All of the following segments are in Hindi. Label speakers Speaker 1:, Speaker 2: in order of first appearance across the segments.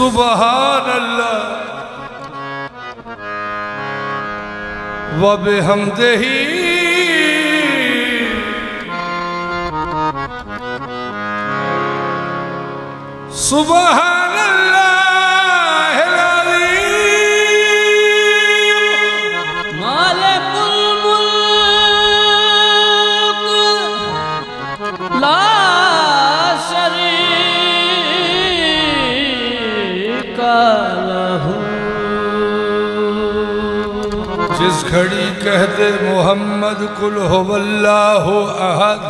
Speaker 1: सुबहान अल्लाह हम दे सुबहान कहते, मोहम्मद कुल हो वल्लाहु अहद।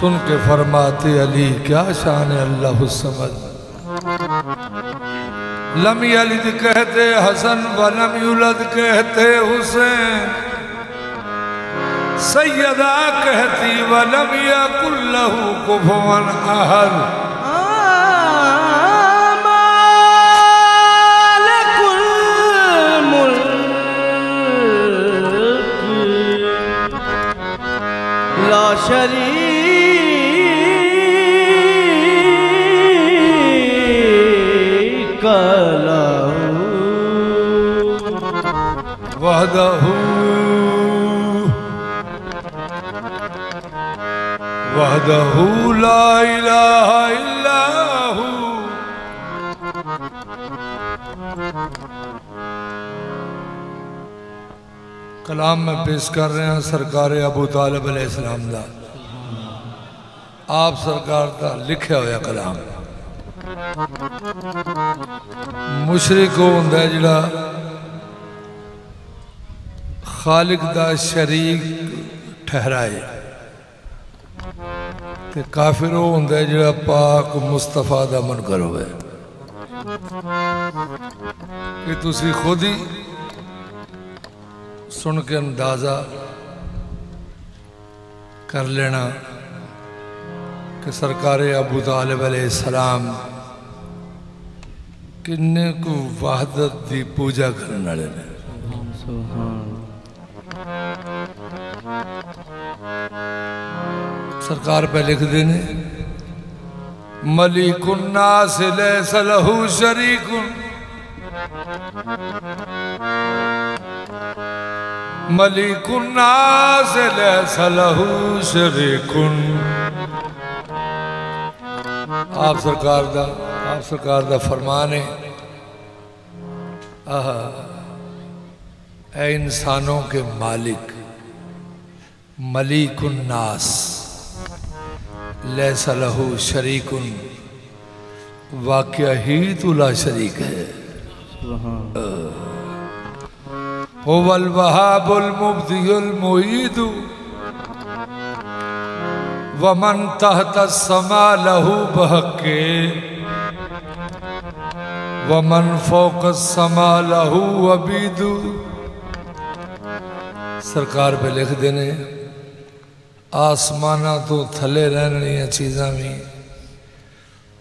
Speaker 1: सुन के फरमाते, अली, क्या शान है, अल्लाह समद। लम यलिद कहते, हसन व लम युलद कहते, हुसैन। सैयदा कहती व लम यकुल्लहु कुफुवन अहद।
Speaker 2: शरीक
Speaker 1: वहदहू। वहदहू ला इलाहा इल्ला हू कलाम में पेश कर रहे हैं सरकार अबू तालब अलैहिस्सलाम दा। आप सरकार का लिखा होया कलाम। मुशरिक वो जिहड़ा खालिक दा शरीक ठहराए। ते काफिर वो होंदा जिहड़ा पाक मुस्तफ़ा दा मनकर होवे। ये तुसी खुद ही सुन के अंदाज़ा कर लेना कि सरकार अबू तालिब सलाम किन्ने को वहदत की पूजा करने वाले ने। सरकार पे लिख देने मलिकुन्ना से लहू शरीकुन। मलिकुन्ना से लहू शरीकुन। आप सरकार दा आप सरकार दा फरमान है आह इंसानों के मालिक मलिकुन्नास लहू शरीकुन। वाक्य ही तुला शरीक है। वल वहाबुल मुब्दियुल मुईदु वमन तहत समा लहू बहके वमन फोक समा लहू अबीदु सरकार पे लिख देने आसमाना तो थले रहने चीज़ा भी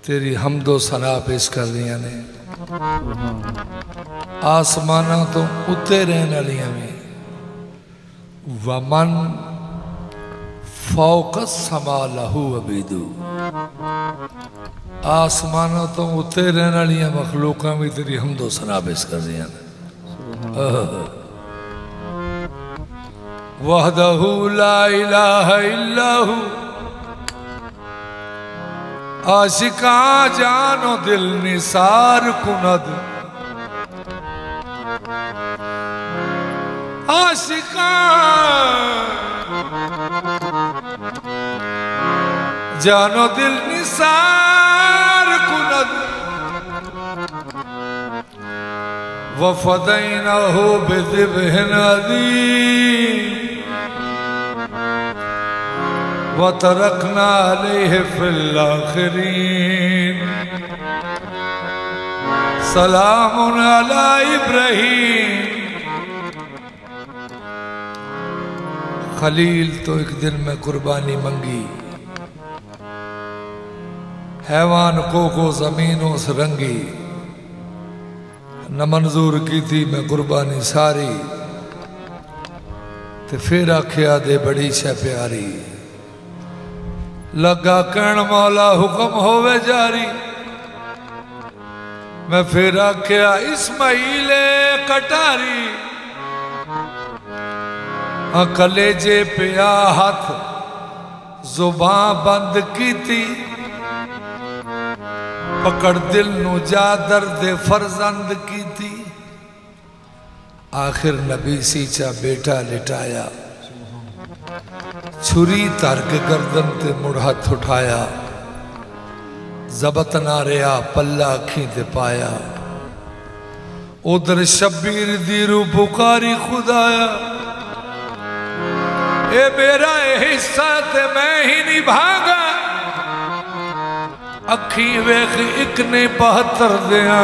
Speaker 1: तेरी हमदो सना पेश कर दिया ने आसमाना तो उत्ते रहने वालिया भी वमन फौकस समा लहू अबीदू। आसमाना तो उत्ते रहने वालिया मखलूक भी तेरी हमदो सना पेश कर ने वहदहू ला इलाहा इल्लाहू। आशिका जानो दिल निसार कुनद। आशिका। जानो दिल निसार कुनद वफदैन हो बेदिबहन अदी। वतरकना अलैह फिल आखिरीन। सलाम इब्राहीम खलील तो एक दिन में कुर्बानी मंगी। हैवान को को जमीनों से रंगी। न मंजूर की थी मैं कुर्बानी सारी। ते फिर आख्या दे बड़ी शह प्यारी। लगा कण मौला हुक्म होवे जारी। मैं फिर आख्या इस्माइले कटारी। कलेजे पिया हथ, जुबा बंद की थी पकड़ दिल नु जा दर्द फरजंद की थी आखिर नबी सीचा बेटा लिटाया। छुरी तर्क गर्दन ते मुड़ हथ उठाया। जबत ना रहा पला अखी पाया। उधर शब्बीर दी रू पुकारी खुदाया। ए मेरा हिस्सा ते मैं ही निभागा अखी वेख इकने बहत्तर देंगा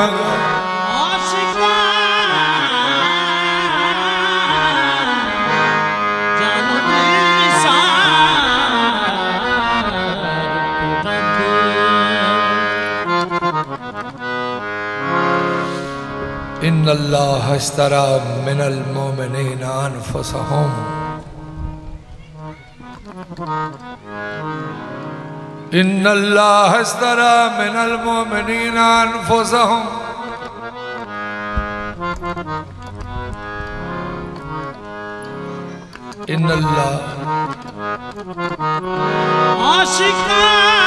Speaker 1: इन अल्लाह हस्तरा मिनल मोमिनीन अनफुसहुम इन अल्लाह हस्तरा मिनल मोमिनीन अनफुसहुम इन अल्लाह
Speaker 2: जानो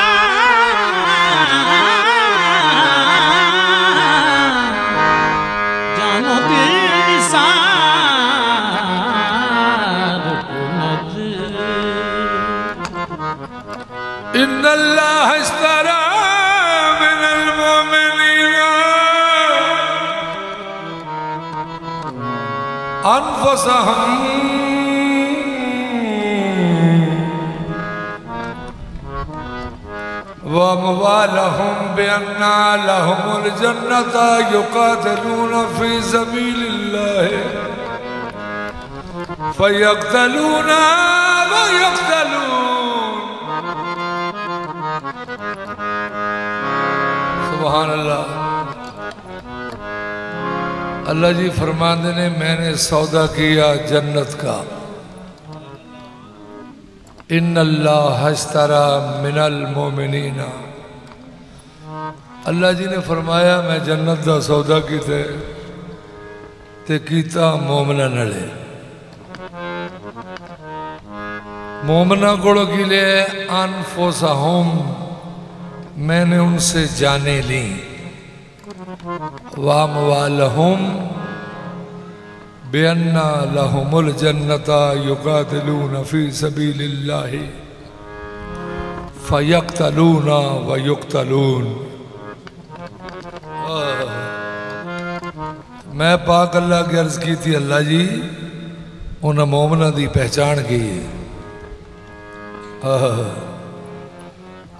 Speaker 1: इन अल्लाह हस्तरा मिनल मोमिनीन अनफुसहुम वअमवालहुम बिअन्ना लहुमुल जन्नत युकातिलून फ़ी सबीलिल्लाह फयक्तलून वयक्तलून सुबहान अल्लाह अल्लाह जी फरमाते ने, मैंने सौदा किया जन्नत का। इन अल्लाह हस्तरा मिनल मोमिनीना। अल्लाह जी ने फरमाया, मैं जन्नत का सौदा किते ते कीता मोमना नले मोमना को की ले अनफोसाहुम मैंने उनसे जाने ली। वाम वालहुम बेअन्ना लहुमुल जन्नता युकातिलून फ़ी व युक्तलून मैं पाक अल्लाह की अर्ज़ की थी, अल्लाह जी उन्हें मोमना की पहचान की।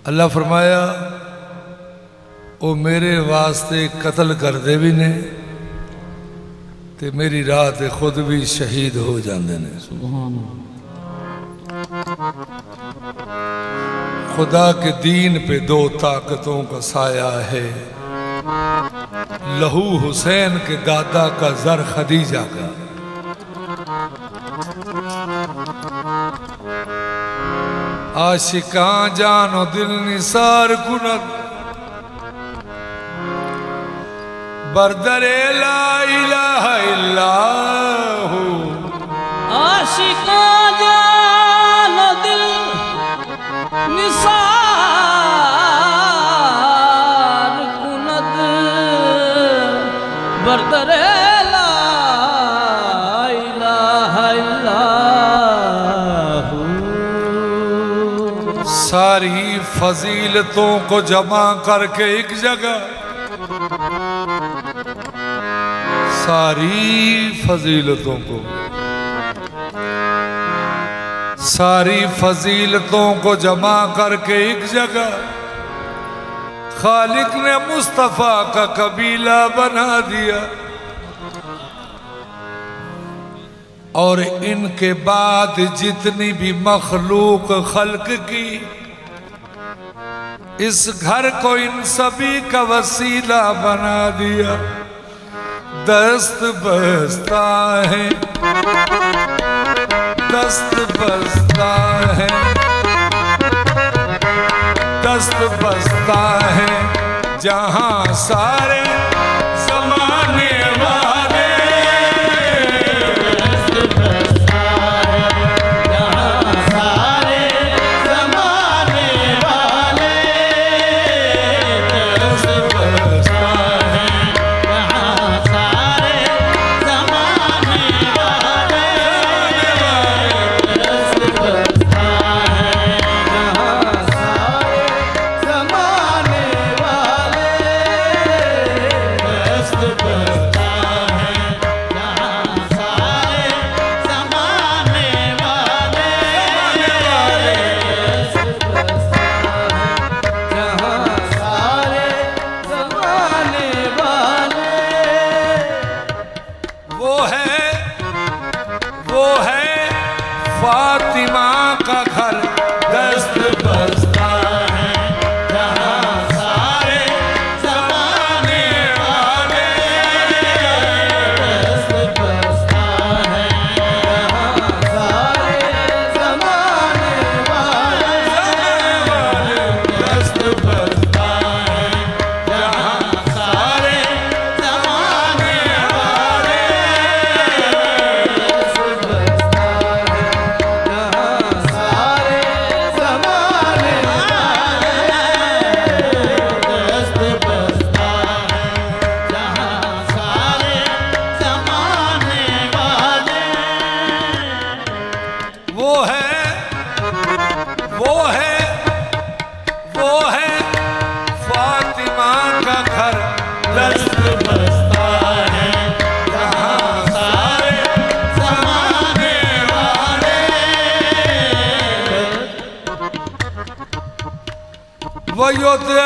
Speaker 1: अल्लाह फरमाया वो मेरे वास्ते कत्ल करते भी ने ते मेरी राह ते खुद भी शहीद हो जाते ने। खुदा के दीन पे दो ताकतों का साया है। लहू हुसैन के दादा का जर खदीजा का। आशिका जानो दिल निसार कुनत बरदरे ला इलाहा इल्लाहू।
Speaker 2: आशिका।
Speaker 1: फजीलतों को जमा करके एक जगह। सारी फजीलतों को। सारी फजीलतों को जमा करके एक जगह। खालिक ने मुस्तफ़ा का कबीला बना दिया। और इनके बाद जितनी भी मखलूक खल्क की इस घर को इन सभी का वसीला बना दिया। दस्त बसता है। दस्त बसता है। दस्त बसता है। जहाँ सारे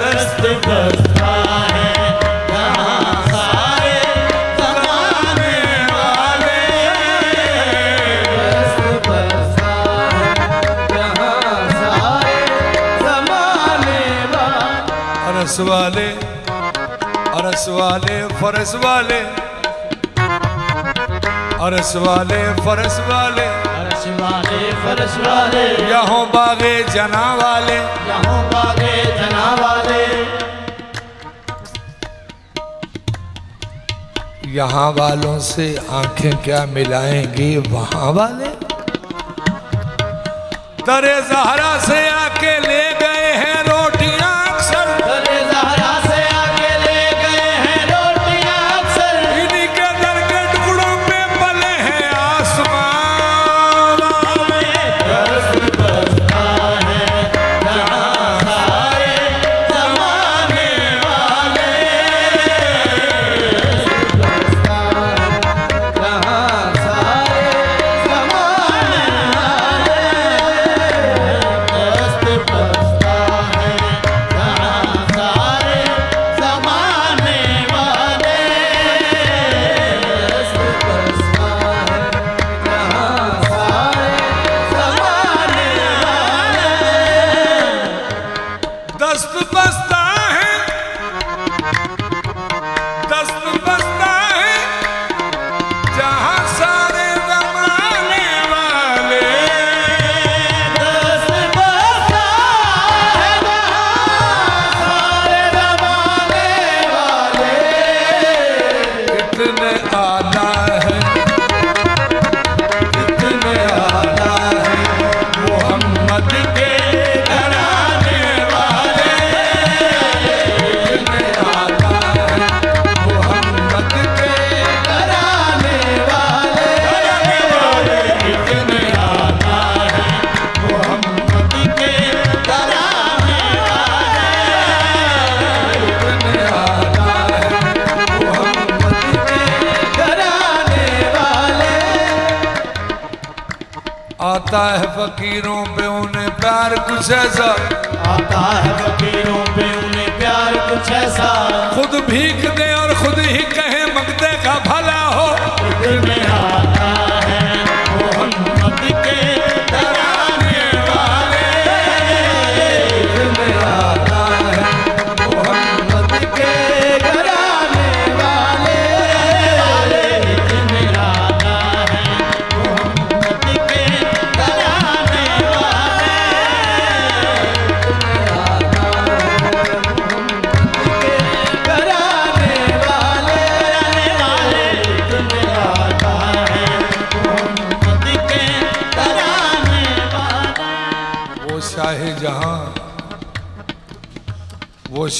Speaker 2: दस्त बरसता है जहाँ सारे जमाने वाले वाले
Speaker 1: अरस वाले। अरस वाले फरस वाले। अरस वाले फरस वाले
Speaker 2: फर्श वाले फर्श वाले।
Speaker 1: यहाँ बागे जना वाले।
Speaker 2: यहाँ बागे जना वाले।
Speaker 1: यहाँ वालों से आँखें क्या मिलाएँगी? वहाँ वाले। दरे जहरा से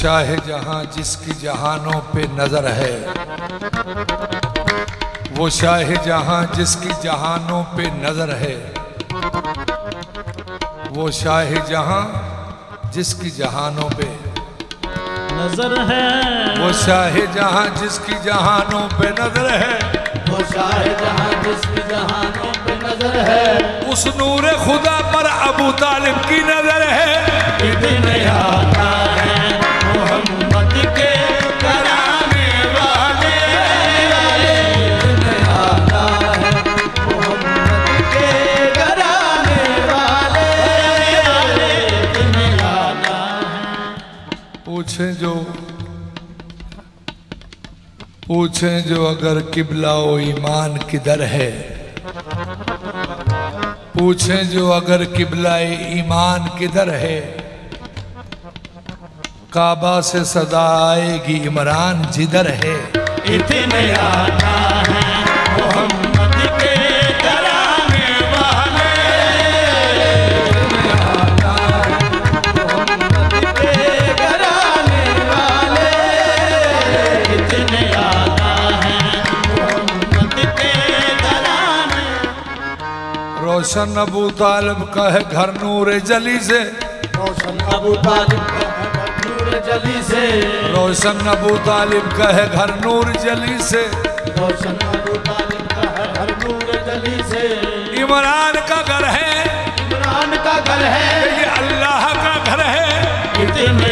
Speaker 1: शाह जहाँ जिसकी जहानों पे नज़र है। वो शाह जहाँ जिसकी जहानों पे नज़र है। वो शाह जहाँ जिसकी जहानों पे
Speaker 2: नज़र है।
Speaker 1: वो शाह जहाँ जिसकी जहानों पे नज़र है।
Speaker 2: वो शायद जहाँ जिसकी जहानों पे नज़र है।
Speaker 1: उस नूर खुदा पर अबू तालिब की नज़र है।
Speaker 2: दिन आता है।
Speaker 1: पूछें जो अगर किबला ओ ईमान किधर है। पूछें जो अगर किबला ईमान किधर है। काबा से सदा आएगी इमरान जिधर है।
Speaker 2: इतने आता
Speaker 1: रोशन अबू तालिब का है घर नूर जली से।
Speaker 2: रोशन अबू तालिब का है नूर जली से।
Speaker 1: रोशन अबू तालिब का है घर नूर जली से।
Speaker 2: रोशन अबू तालिब का है हर नूर जली से।
Speaker 1: इमरान का घर है।
Speaker 2: इमरान का घर है।
Speaker 1: ये अल्लाह का घर है।
Speaker 2: इतने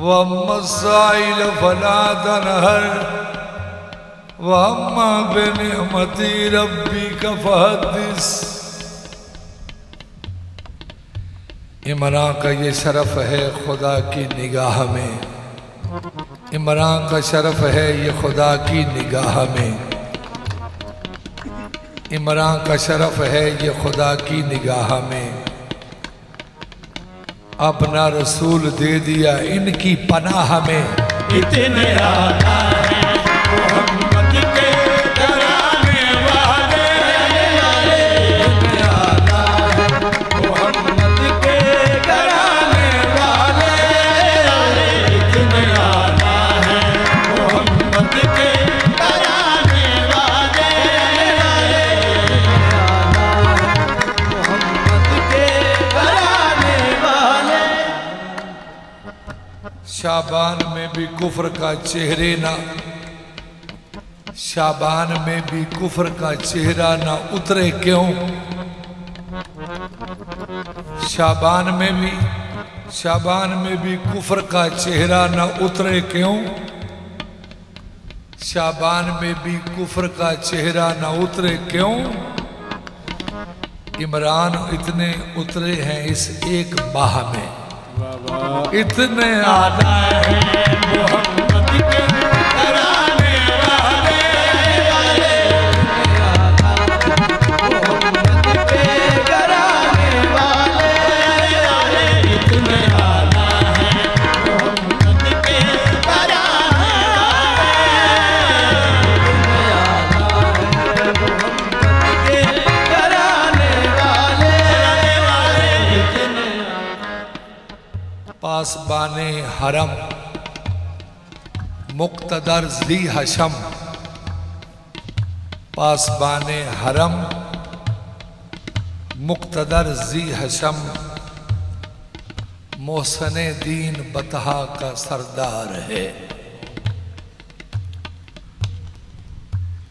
Speaker 1: वमसाइल फला तनहर वम्मा बेनमती रब्बी का फहदिस। इमरान का ये शरफ है खुदा की निगाह में। इमरान का शरफ है ये खुदा की निगाह में। इमरान का शरफ है ये खुदा की निगाह में। अपना रसूल दे दिया। इनकी पनाह में
Speaker 2: इतने आता
Speaker 1: शाबान में भी कुफर का चेहरे ना, शाबान में भी कुफर का चेहरा ना उतरे क्यों? शाबान में भी, शाबान में भी कुफर का चेहरा ना उतरे क्यों? शाबान में भी कुफर का चेहरा ना उतरे क्यों? इमरान इतने उतरे हैं इस एक माह में। इतने आ
Speaker 2: आता है मोहम्मद के।
Speaker 1: पासबान हरम मुक्तदर जी हशम। पासबान हरम मुक्तदर जी हशम। मोहसन दीन बतहा का सरदार है।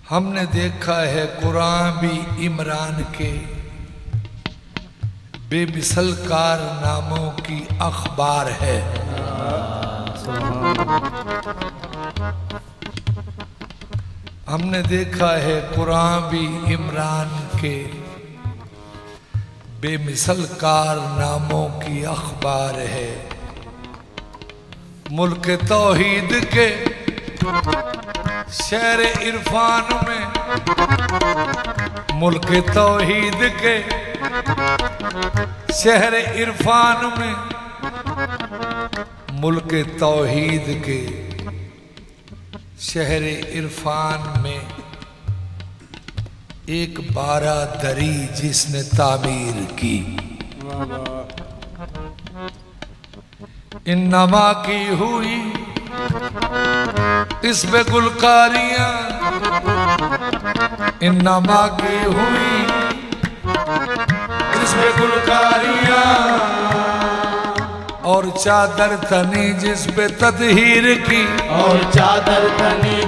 Speaker 1: हमने देखा है कुरान भी इमरान के बेमिसल कार नामों की अखबार है। हमने देखा है कुरान भी इमरान के बेमिसल कार नामों की अखबार है। मुल्क तोहीद के शहर इरफान में मुल्क तोहीद के शहर इरफान में मुल्क तोहीद के शहर इरफान में एक बारा दरी जिसने तामीर की। इन नमा की हुई इसमें गुलकारियाँ इन नमा की हुई इसमें गुलकारिया और चादर तनी जिसपे तदहीर की
Speaker 2: और चादर तनी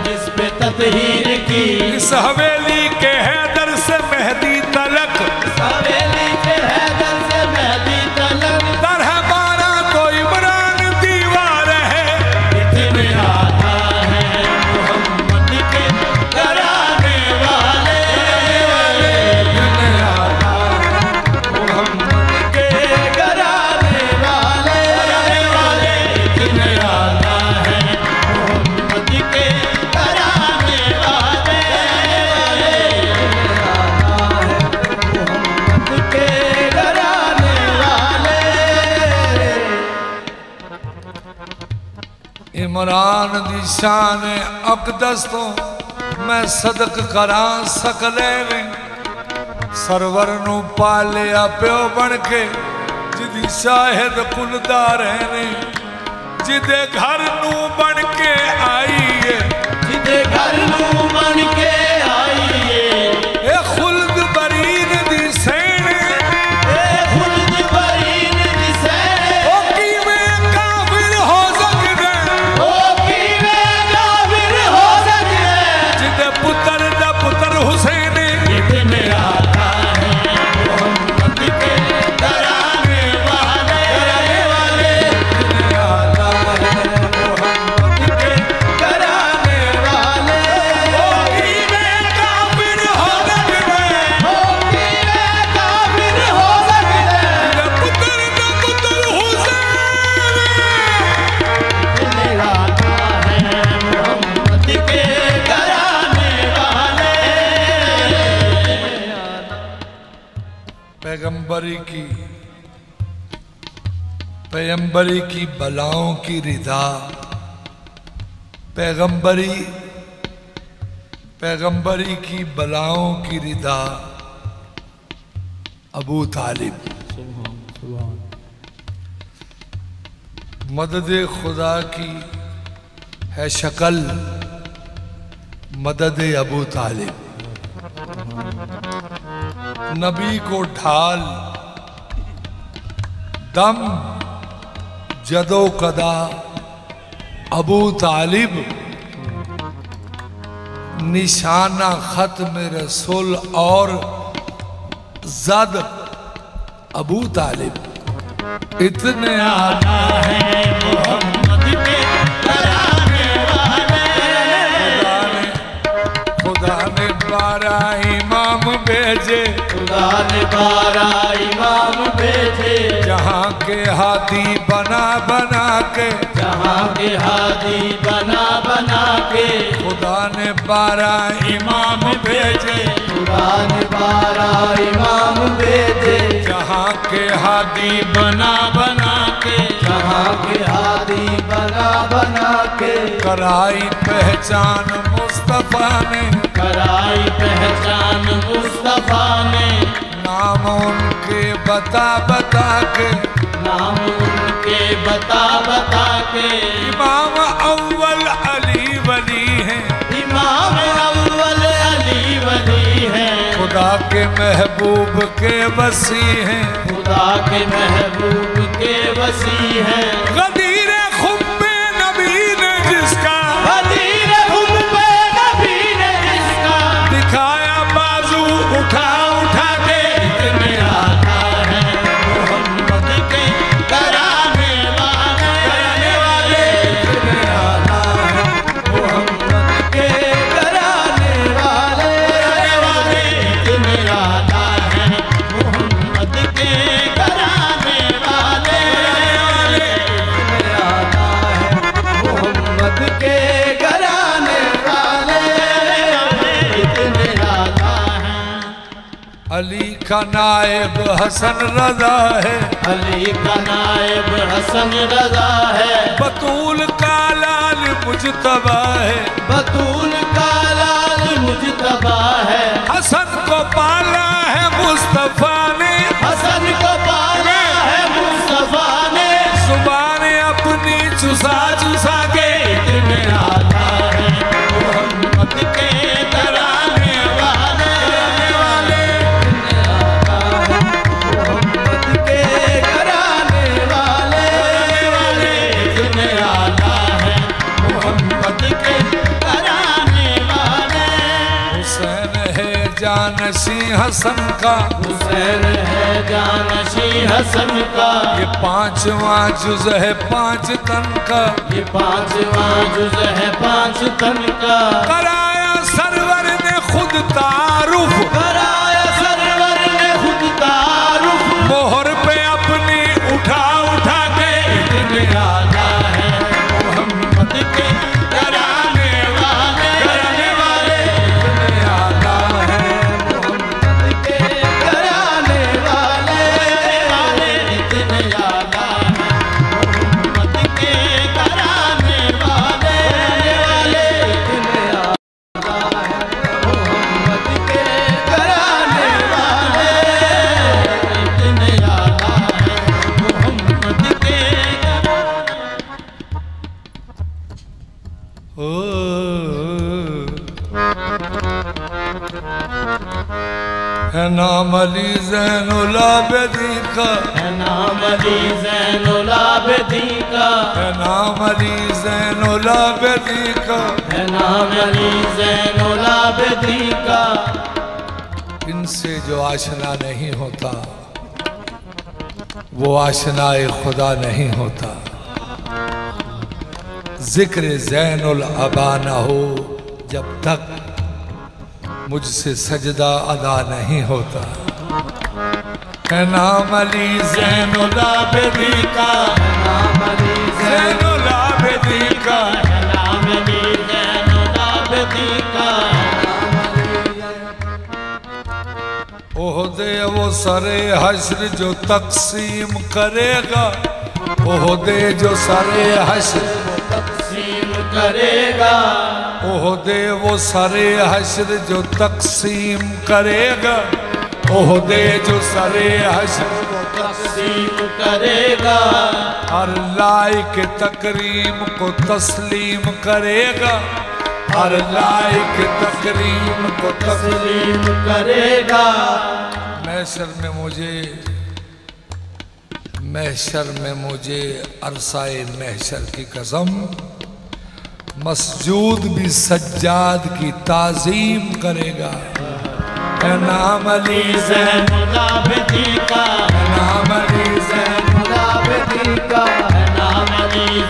Speaker 1: इमरान दी शान अकदस तो मैं सदक करा सकले ने सरवर नु पालिया प्यो बन के जिदी शाहिद कुलदार ने जिदे घर नु बन के आई है
Speaker 2: जिदे घर नू बन
Speaker 1: पैगंबरी की पैगंबरी की बलाओं की रिदा। पैगंबरी पैगंबरी की बलाओं की रिदा। अबू तालिब। मदद खुदा की है शक्ल, मदद अबू तालिब। नबी को ढाल, दम, जदो कदा, अबू तालिब, निशाना खत खत्म रसूल और जद, अबू तालिब। इतने
Speaker 2: आता है
Speaker 1: खुदा ने बारह भेजे।
Speaker 2: खुदा ने बारह इमाम भेजे।
Speaker 1: जहाँ के हाथी बना बना के।
Speaker 2: जहाँ के हादी बना बना के।
Speaker 1: खुदा ने बारह इमाम भेजे।
Speaker 2: खुदा ने बारह इमाम भेजे।
Speaker 1: जहाँ के हाथी बना बना के।
Speaker 2: जहाँ के हादी बना बना के।
Speaker 1: कराई पहचान मुस्तफ़ा ने।
Speaker 2: कराई पहचान मुस्तफ़ा ने।
Speaker 1: नाम उनके बता बता के।
Speaker 2: नाम उनके बता बता के।
Speaker 1: इमाम अव्वल अली वली हैं।
Speaker 2: इमाम अव्वल अली वली है।
Speaker 1: खुदा के महबूब के वसी हैं।
Speaker 2: खुदा के महबूब के वसी है।
Speaker 1: का नायब हसन रजा है।
Speaker 2: अली का नायब हसन रजा है।
Speaker 1: बतूल का लाल मुजतबा है।
Speaker 2: बतूल का है
Speaker 1: जानसी हसन का।
Speaker 2: हुसैन है जानशी हसन का।
Speaker 1: ये पांचवा जुज है पाँच तन का।
Speaker 2: ये पांचवा जुज है पाँच तन का।
Speaker 1: कराया सरवर ने खुद तारुफ।
Speaker 2: कराया सरवर ने खुद तारुफ।
Speaker 1: मोहर पे नाम अली जैनुल आबिदी का।
Speaker 2: नाम अली जैनुल आबिदी का।
Speaker 1: नाम अली जैनुल आबिदी का।
Speaker 2: नाम अली जैनुल आबिदी का।
Speaker 1: इनसे जो आशना नहीं होता वो आशनाए खुदा नहीं होता। ज़िक्र जैनुल अबा न हो जब तक मुझसे सजदा अदा नहीं होता। है नाम अली जैनुल आबिदी का।
Speaker 2: नाम अली
Speaker 1: जैनुल आबिदी का।
Speaker 2: नाम अली जैनुल आबिदी का
Speaker 1: ओहदे वो सरे हश्र जो तकसीम करेगा। ओहदे जो सरे हश्र
Speaker 2: तकसीम करेगा।
Speaker 1: ओहदे वो सरे हशर जो तकसीम करेगा। ओहदे जो सरे हश्र
Speaker 2: तकसीम करेगा।
Speaker 1: हर लायक तकरीम को तस्लीम करेगा। हर लायक तकरीम को तस्लीम
Speaker 2: तस्लीम करेगा।
Speaker 1: मैशर में मुझे महशर में मुझे अरसाए महशर की कसम। मसजूद भी सज्जाद की ताजीम करेगा। नाम अली
Speaker 2: का
Speaker 1: नाम अली?
Speaker 2: का नाम अली?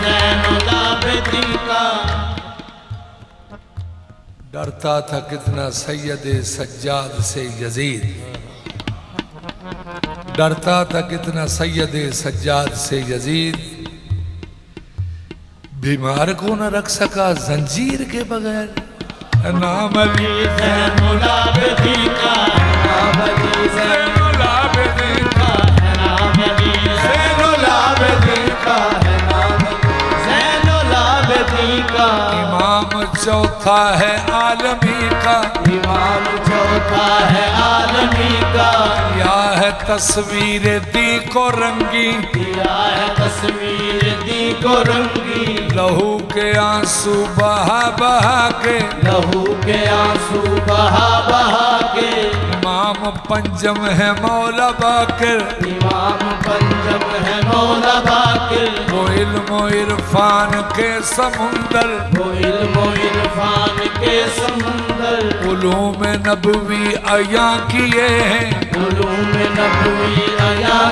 Speaker 2: का
Speaker 1: डरता था कितना सैयद सज्जाद से यजीद। डरता था कितना सैयद सज्जाद से यजीद। बीमार को न रख सका? जंजीर के बगैर। नाम चौथा है आलमी का।
Speaker 2: इमाम चौथा है आलमी का।
Speaker 1: या है तस्वीर दी को रंगी।
Speaker 2: दिया है तस्वीर को रंगी
Speaker 1: लहू के आँसू बहा बहा के।
Speaker 2: लहू के आँसू बहा बहा के
Speaker 1: इमाम पंजम है मौला बाकिर।
Speaker 2: इमाम पंजम है मौला बाकिर
Speaker 1: वो इल्म इरफान के समुंदर
Speaker 2: वो इल्म इरफान के समुंदर।
Speaker 1: उलूम नबवी अया किए हैं।
Speaker 2: उलूम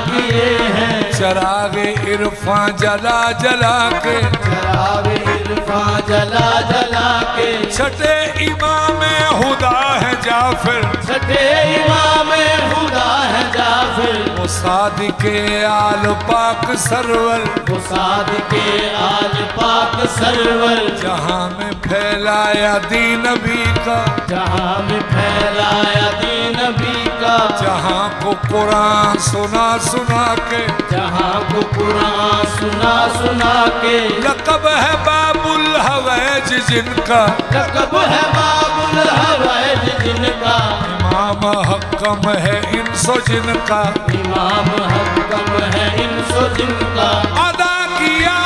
Speaker 2: किए हैं।
Speaker 1: चरागे इरफान जला जला के।
Speaker 2: शराब इरफान जला जला के।
Speaker 1: छठे इमाम हुदा है जाफिर।
Speaker 2: छठे इमाम खुदा है जाफिर।
Speaker 1: वो सादिके आल पाक सरवर।
Speaker 2: वो साद के आल पाक सरवर।
Speaker 1: जहाँ में फैलाया दीन नबी का।
Speaker 2: जहाँ में फैलाया दीन नबी का
Speaker 1: जहाँ को कुरान सुना सुना के
Speaker 2: जहाँ को कुरान सुना सुना के।
Speaker 1: लकब है बाबुल हवैज जिनका।
Speaker 2: लकब है बाबुल हवैज जिनका।
Speaker 1: इमाम हकम है इंसो जिनका।
Speaker 2: इमाम हकम है इंसो जिनका।
Speaker 1: अदा किया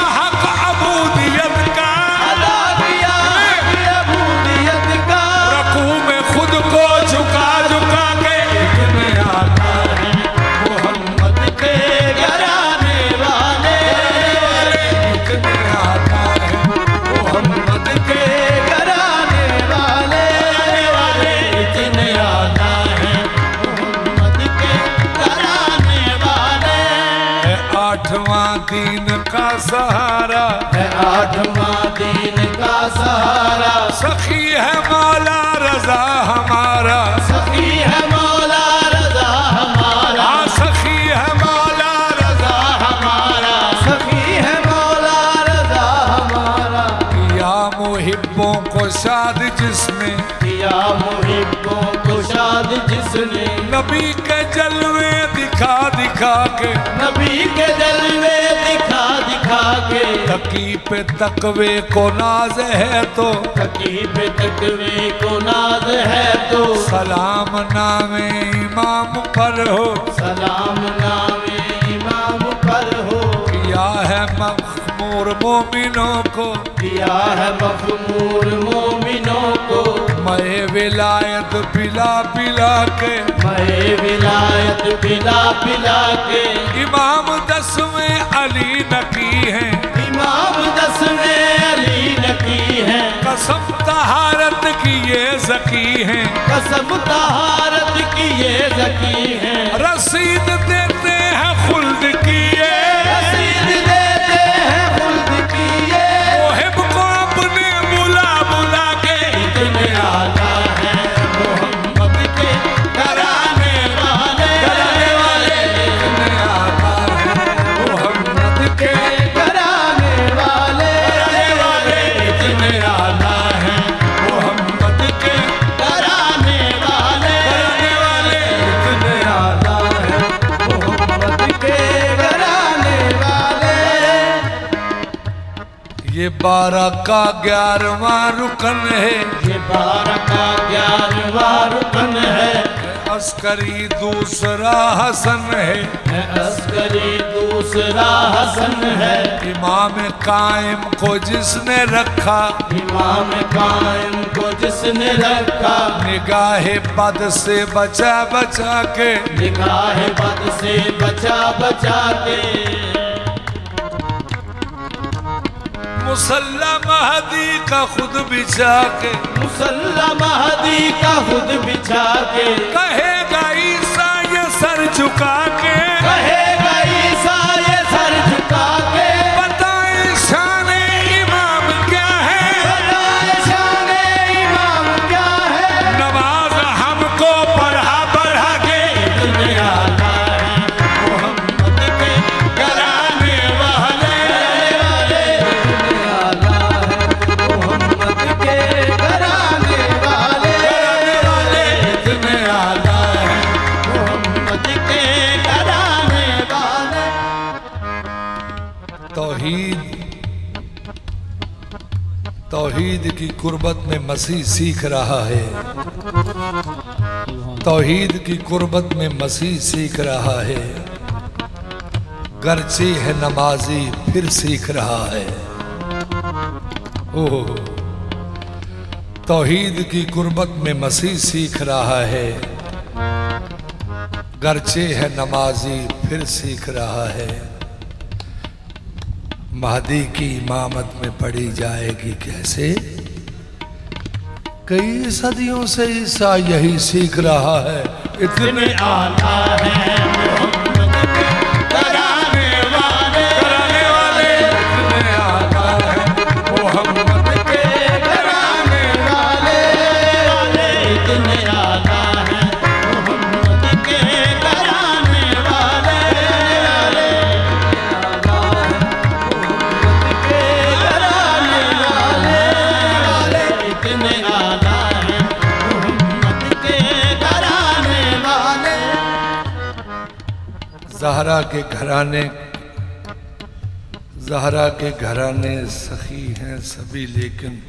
Speaker 1: सहारा।
Speaker 2: है आठवां दिन का सहारा।
Speaker 1: सखी के तकी पे तकवे को नाज है तो।
Speaker 2: तकीब तकवे को नाज है तो।
Speaker 1: सलाम नामे इमाम पर हो।
Speaker 2: सलाम नामे इमाम पर हो।
Speaker 1: किया है मखमूर मोमिनों को।
Speaker 2: दिया है मखमूर मोमिनों को।
Speaker 1: मैं विलायत पिला पिला के।
Speaker 2: मैं विलायत पिला पिला के।
Speaker 1: इमाम दसवें अली नकी है।
Speaker 2: इमाम दसने अली नकी है।
Speaker 1: कसम तहारत की ये जकी है।
Speaker 2: कसम तहारत की ये जकी है।
Speaker 1: रसीद देते हैं खुल्द की। बारह का ग्यारहवा रुकन है।
Speaker 2: ये बारह का ग्यारहवा रुकन है।
Speaker 1: अस्करी दूसरा हसन है।
Speaker 2: अस्करी दूसरा हसन है।
Speaker 1: इमाम कायम को जिसने रखा।
Speaker 2: इमाम कायम को जिसने रखा।
Speaker 1: निगाह बद से बचा बचा के।
Speaker 2: निगाह बद से बचा बचा के।
Speaker 1: मुसल्ला महदी का खुद बिछा के।
Speaker 2: मुसल्ला महदी का खुद बिछा के।
Speaker 1: कहेगा ईसा ये सर झुका के।
Speaker 2: कहेगा की
Speaker 1: कुर्बत में मसीह सीख रहा है। तौहीद की कुर्बत में मसीह सीख रहा है। गर्चे है नमाजी, फिर सीख रहा है। ओह। तौहीद की गुर्बत में मसीह सीख रहा है। गर्चे है नमाजी, फिर सीख रहा है। महदी की इमामत में पढ़ी जाएगी कैसे? कई सदियों से ईसा यही सीख रहा है। इतने
Speaker 2: आला है।
Speaker 1: जहरा के घराने, जहरा के घराने सखी हैं सभी, लेकिन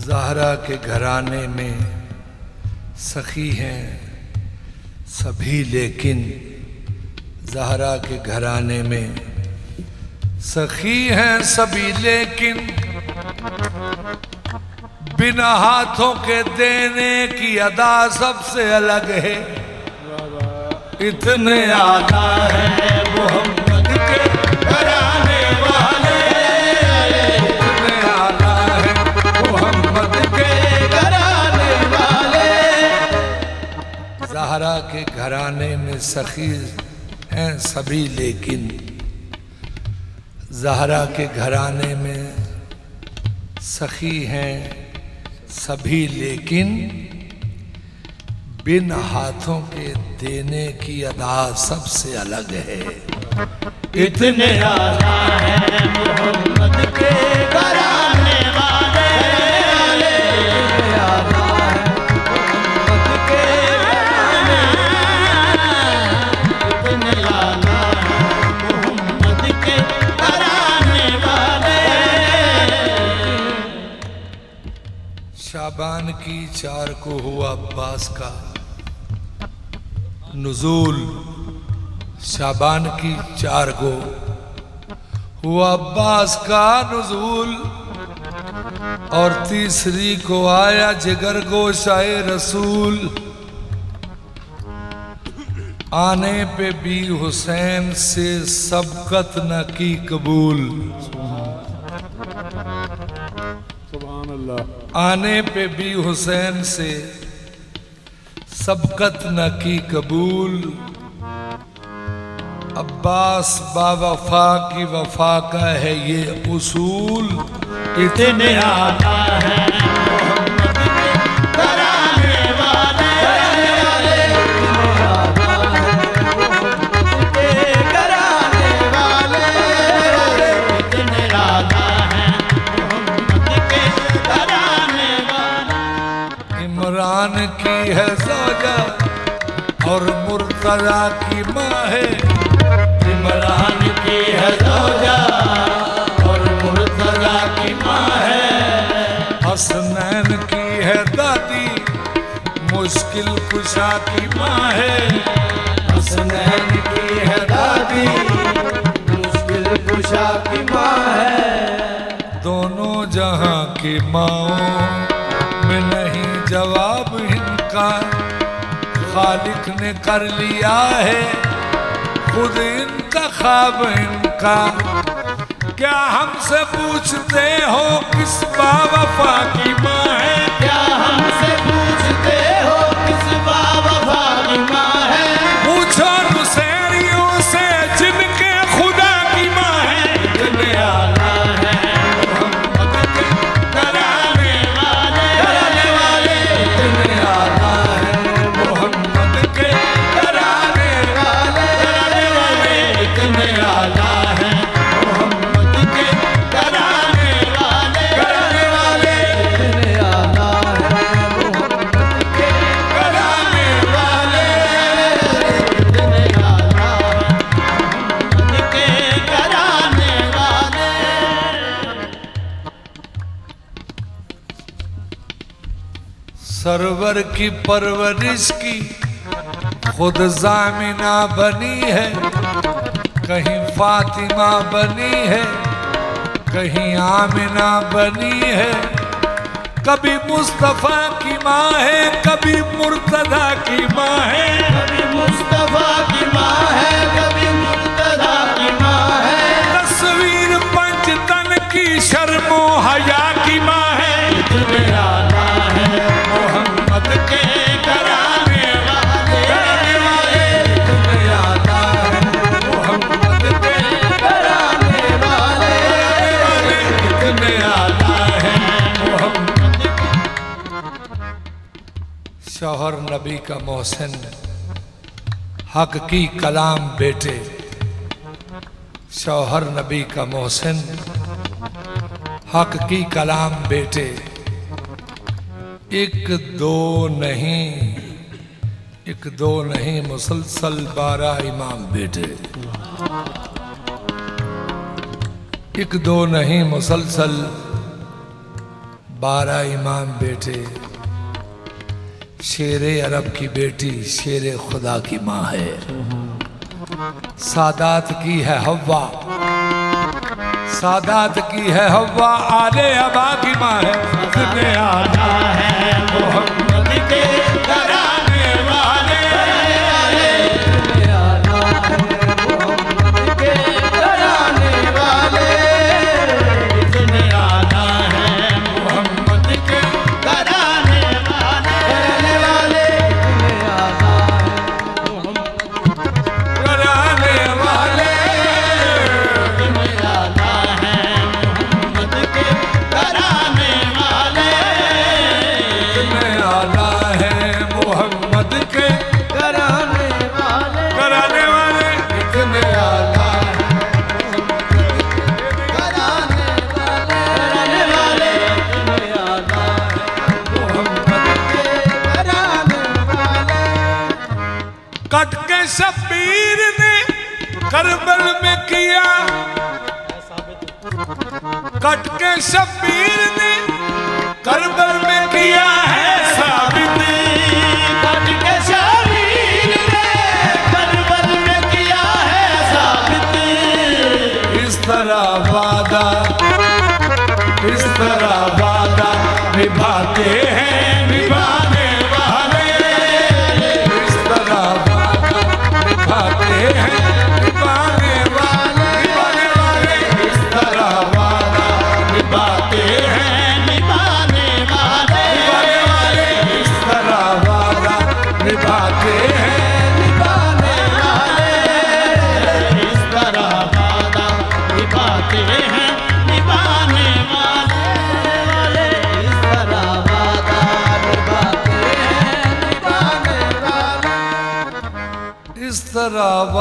Speaker 1: जहरा के घराने में सखी हैं सभी, लेकिन जहरा के घराने में सखी हैं सभी, लेकिन बिना हाथों के देने की अदा सबसे अलग है। इतने आला है मोहम्मद के
Speaker 2: कराने वाले।
Speaker 1: इतने आला है मोहम्मद के
Speaker 2: कराने वाले।
Speaker 1: जहरा के घराने में सखी हैं सभी, लेकिन जहरा के घराने में सखी हैं सभी, लेकिन बिन हाथों के देने की अदा सबसे अलग है।
Speaker 2: इतने आला है मोहम्मद के कराने वाले। इतने आला मोहम्मद के कराने इतने आला मोहम्मद के कराने वाले।
Speaker 1: शाबान की चार को हुआ अब्बास का। नुजूल शाबान की चार गो। हुआ अब्बास का नुजूल और तीसरी को आया जिगर गोशाए रसूल। आने पे भी हुसैन से सबकत न की कबूल। आने पे भी हुसैन से सबकत न की कबूल। अब्बास बावफा की वफा का है ये उसूल।
Speaker 2: इतने आला है के है
Speaker 1: मुर्तजा की माँ है।
Speaker 2: इमरान की है दौजा और मुर्तजा की माँ है।
Speaker 1: हसनैन की है दादी, मुश्किल कुशा की माँ है।
Speaker 2: हसनैन की है दादी, मुश्किल कुशा की माँ है।
Speaker 1: दोनों जहाँ की में खालिक ने कर लिया है। खुद इनका इनका। क्या हमसे पूछते हो किस बाबा की माँ है?
Speaker 2: क्या हमसे पूछते हो किस बाबा की माँ
Speaker 1: की परवरिश की, खुद जामिना बनी है, कहीं फातिमा बनी है, कहीं आमिना बनी है। कभी मुस्तफ़ा की माँ है, कभी मुर्तदा की माँ है।
Speaker 2: कभी मुस्तफ़ा की माँ है, कभी
Speaker 1: नबी का मोहसिन। हक की कलाम बेटे। शौहर नबी का मोहसिन। हक की कलाम बेटे। एक दो नहीं, एक दो नहीं मुसलसल बारह इमाम बेटे। एक दो नहीं मुसलसल बारह इमाम बेटे। शेर अरब की बेटी, शेर खुदा की माँ है। सादात की है हवा सादात की है हवा आले अबा की माँ है। आना है मोहम्मद के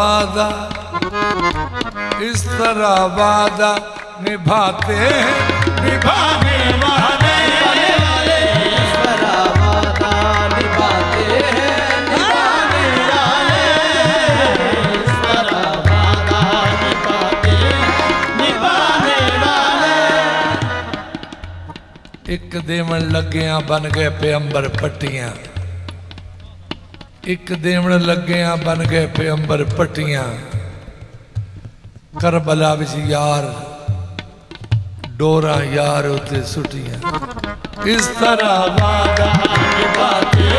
Speaker 1: वादा इस तरह वादा निभाते हैं। निभाने वाले। इस तरह वादा निभाते हैं। निभाने इस तरह वादा निभाते
Speaker 2: निभाने वाले। एक देवन लगे बन गए पे अंबर पट्टिया।
Speaker 1: ਇੱਕ ਦੇਵਣ ਲੱਗਿਆਂ ਬਨ ਗਏ ਪਿਅੰਬਰ ਪੱਟੀਆਂ ਕਰਬਲਾ ਵਿੱਚ ਯਾਰ ਡੋਰਾ ਯਾਰ ਉਤੇ ਸੁੱਟੀਆਂ ਇਸ ਤਰ੍ਹਾਂ ਵਾਦਾ ਨਿਭਾਤੇ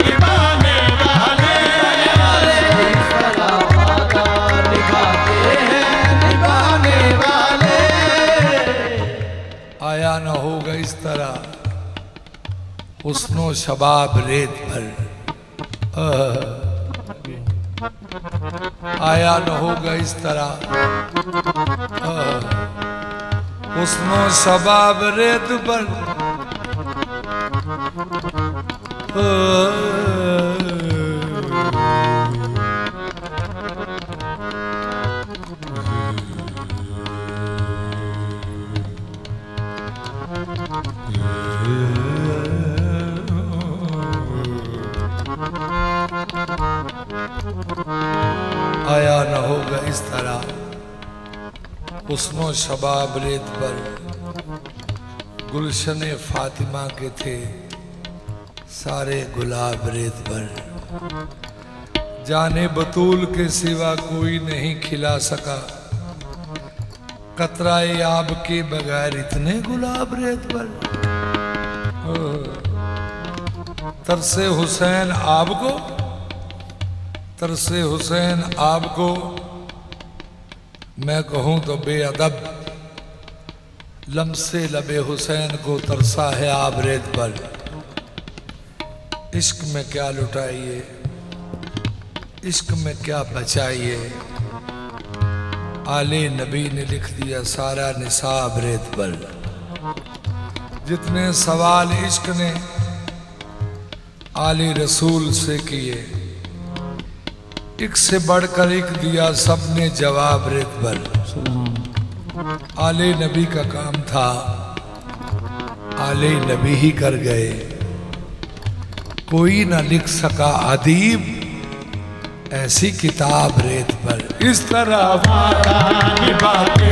Speaker 1: हैं निभाने वाले
Speaker 2: इस तरह वादा निभाते हैं निभाने वाले
Speaker 1: आया न होगा इस तरह उसनो शबाब रेत पर आह। आया न होगा इस तरह। आह। उसनो शबाब रेत पर आया न होगा इस तरह। उसनो शबाब रेत पर गुलशन फातिमा के थे सारे गुलाब रेत पर। जाने बतूल के सिवा कोई नहीं खिला सका। कतराए आब के बगैर इतने गुलाब रेत पर। तरसे हुसैन आब को तरसे हुसैन आपको मैं कहूँ तो बेअदब, लमसे लबे हुसैन को तरसा है आप रेत पर। इश्क में क्या लुटाइए, इश्क में क्या बचाइए। आले नबी ने लिख दिया सारा निसाब रेत पर। जितने सवाल इश्क ने आले रसूल से किए एक से बढ़कर एक दिया सबने जवाब रेत पर आले नबी का काम था, आले नबी ही कर गए। कोई ना लिख सका अदीब ऐसी किताब रेत पर इस तरह
Speaker 2: निभाते